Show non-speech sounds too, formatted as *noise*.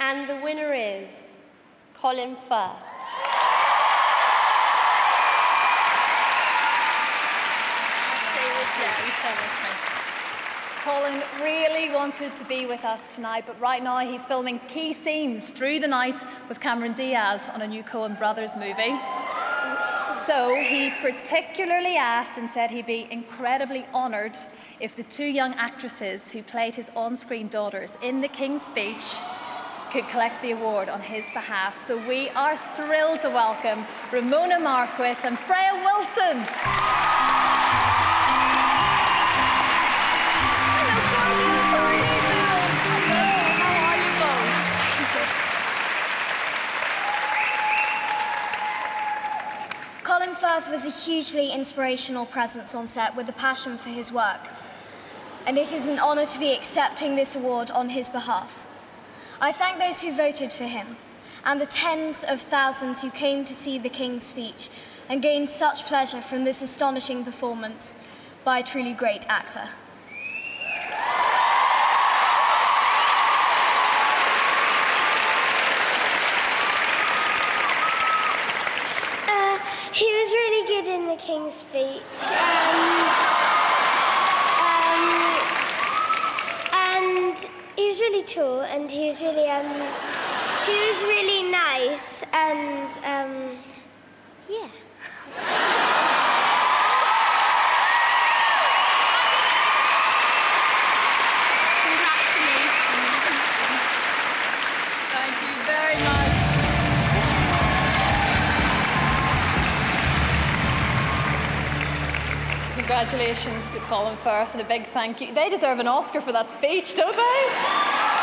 And the winner is Colin Firth. Colin really wanted to be with us tonight, but right now he's filming key scenes through the night with Cameron Diaz on a new Coen Brothers movie. So he particularly asked and said he'd be incredibly honoured if the two young actresses who played his on screen daughters in The King's Speech could collect the award on his behalf. So we are thrilled to welcome Ramona Marquez and Freya Wilson. Colin Firth was a hugely inspirational presence on set with a passion for his work. And it is an honour to be accepting this award on his behalf. I thank those who voted for him and the tens of thousands who came to see the King's speech and gained such pleasure from this astonishing performance by a truly great actor. Uh, he was really good in the King's speech, um, really tall, and he was really um, he was really nice, and um, yeah. *laughs* Congratulations to Colin Firth and a big thank you. They deserve an Oscar for that speech, don't they?